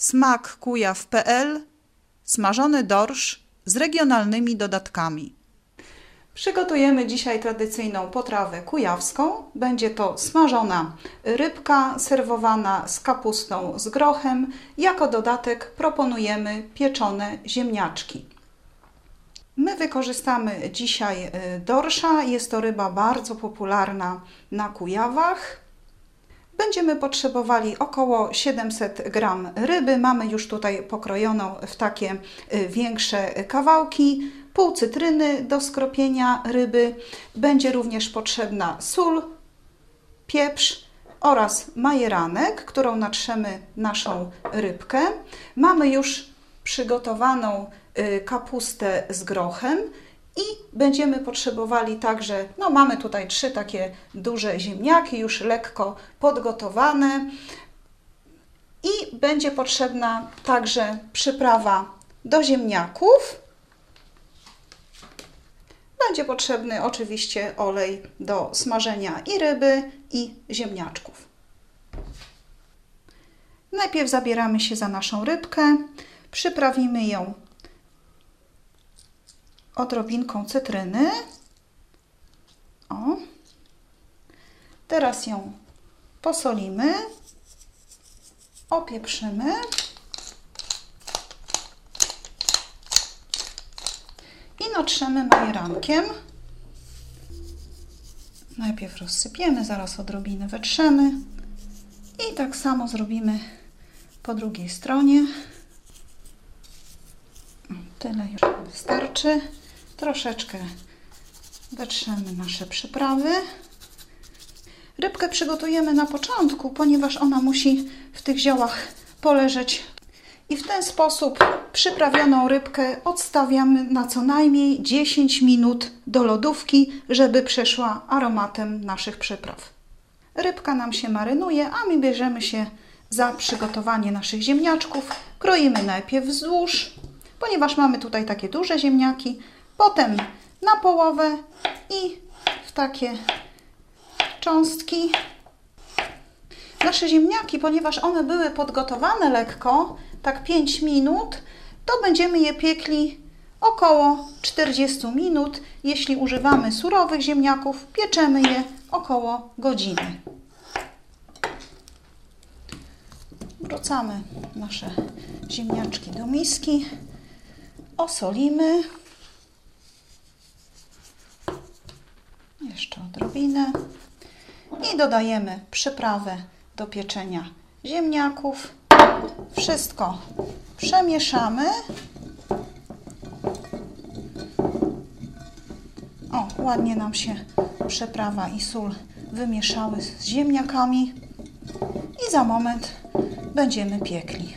smakkujaw.pl Smażony dorsz z regionalnymi dodatkami. Przygotujemy dzisiaj tradycyjną potrawę kujawską. Będzie to smażona rybka serwowana z kapustą z grochem. Jako dodatek proponujemy pieczone ziemniaczki. My wykorzystamy dzisiaj y, dorsza. Jest to ryba bardzo popularna na Kujawach. Będziemy potrzebowali około 700 gram ryby. Mamy już tutaj pokrojoną w takie y, większe kawałki. Pół cytryny do skropienia ryby. Będzie również potrzebna sól, pieprz oraz majeranek, którą natrzemy naszą rybkę. Mamy już przygotowaną y, kapustę z grochem i będziemy potrzebowali także, no mamy tutaj trzy takie duże ziemniaki, już lekko podgotowane. I będzie potrzebna także przyprawa do ziemniaków. Będzie potrzebny oczywiście olej do smażenia i ryby, i ziemniaczków. Najpierw zabieramy się za naszą rybkę, przyprawimy ją odrobinką cytryny. O. Teraz ją posolimy, opieprzymy. I natrzemy majerankiem. Najpierw rozsypiemy, zaraz odrobinę wetrzemy. I tak samo zrobimy po drugiej stronie. Tyle już wystarczy. Troszeczkę wetrzemy nasze przyprawy. Rybkę przygotujemy na początku, ponieważ ona musi w tych ziołach poleżeć. I w ten sposób przyprawioną rybkę odstawiamy na co najmniej 10 minut do lodówki, żeby przeszła aromatem naszych przypraw. Rybka nam się marynuje, a my bierzemy się za przygotowanie naszych ziemniaczków. Kroimy najpierw wzdłuż, ponieważ mamy tutaj takie duże ziemniaki, potem na połowę i w takie cząstki. Nasze ziemniaki, ponieważ one były podgotowane lekko, tak 5 minut, to będziemy je piekli około 40 minut. Jeśli używamy surowych ziemniaków, pieczemy je około godziny. Wrzucamy nasze ziemniaczki do miski, osolimy. Jeszcze I dodajemy przyprawę do pieczenia ziemniaków. Wszystko przemieszamy. O, ładnie nam się przyprawa i sól wymieszały z ziemniakami. I za moment będziemy piekli.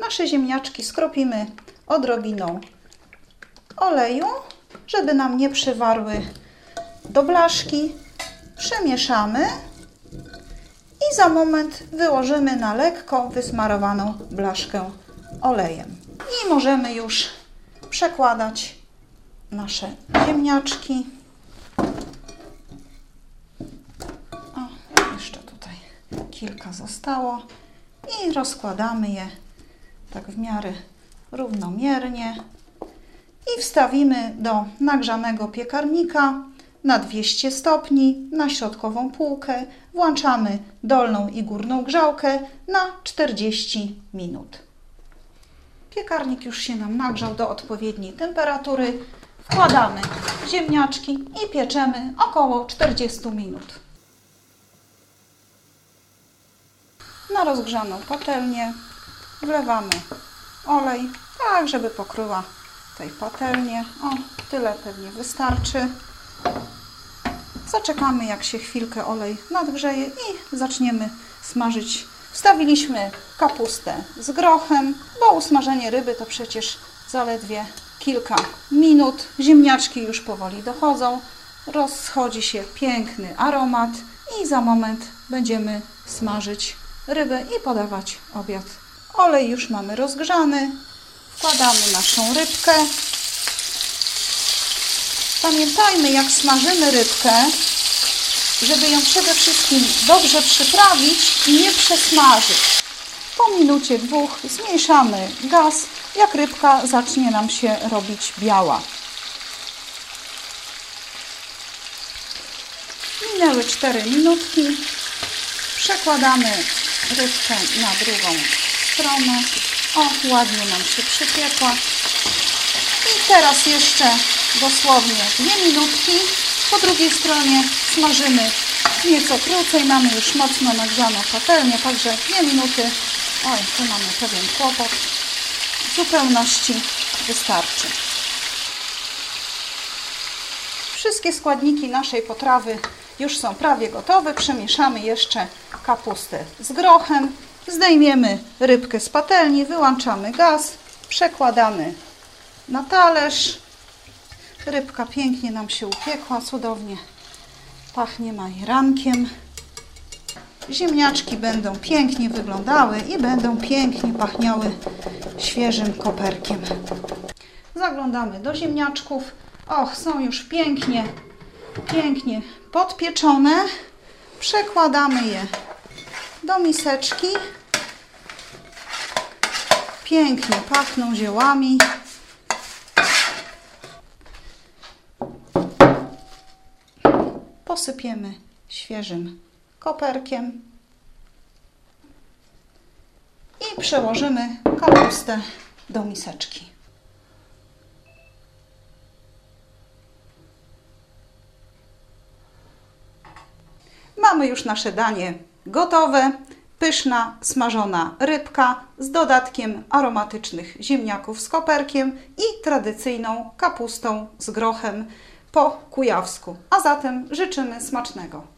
Nasze ziemniaczki skropimy odrobiną oleju, żeby nam nie przywarły do blaszki. Przemieszamy i za moment wyłożymy na lekko wysmarowaną blaszkę olejem. I możemy już przekładać nasze ziemniaczki. O, jeszcze tutaj kilka zostało i rozkładamy je tak w miarę równomiernie i wstawimy do nagrzanego piekarnika na 200 stopni na środkową półkę. Włączamy dolną i górną grzałkę na 40 minut. Piekarnik już się nam nagrzał do odpowiedniej temperatury. Wkładamy ziemniaczki i pieczemy około 40 minut. Na rozgrzaną patelnię wlewamy olej, tak żeby pokryła tej patelnię. O, tyle pewnie wystarczy. Zaczekamy jak się chwilkę olej nadgrzeje i zaczniemy smażyć. Wstawiliśmy kapustę z grochem, bo usmażenie ryby to przecież zaledwie kilka minut. Ziemniaczki już powoli dochodzą. Rozchodzi się piękny aromat i za moment będziemy smażyć rybę i podawać obiad. Olej już mamy rozgrzany. Wkładamy naszą rybkę. Pamiętajmy, jak smażymy rybkę, żeby ją przede wszystkim dobrze przyprawić i nie przesmażyć. Po minucie dwóch zmniejszamy gaz, jak rybka zacznie nam się robić biała. Minęły 4 minutki. Przekładamy rybkę na drugą stronę. O, ładnie nam się przypiekła. I teraz jeszcze dosłownie 2 minutki. Po drugiej stronie smażymy nieco krócej. Mamy już mocno nagrzaną patelnię, także 2 minuty. Oj, tu mamy pewien kłopot. W zupełności wystarczy. Wszystkie składniki naszej potrawy już są prawie gotowe. Przemieszamy jeszcze kapustę z grochem. Zdejmiemy rybkę z patelni, wyłączamy gaz, przekładamy na talerz. Rybka pięknie nam się upiekła, cudownie pachnie majerankiem. Ziemniaczki będą pięknie wyglądały i będą pięknie pachniały świeżym koperkiem. Zaglądamy do ziemniaczków. Och, są już pięknie, pięknie podpieczone. Przekładamy je do miseczki. Pięknie pachną ziołami. Posypiemy świeżym koperkiem i przełożymy kapustę do miseczki. Mamy już nasze danie gotowe. Pyszna, smażona rybka z dodatkiem aromatycznych ziemniaków z koperkiem i tradycyjną kapustą z grochem po kujawsku. A zatem życzymy smacznego.